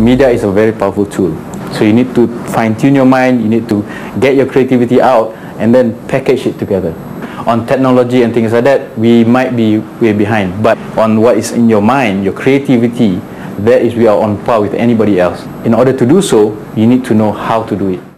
media is a very powerful tool. So you need to fine tune your mind, you need to get your creativity out and then package it together. On technology and things like that, we might be way behind. But on what is in your mind, your creativity, that is we are on par with anybody else. In order to do so, you need to know how to do it.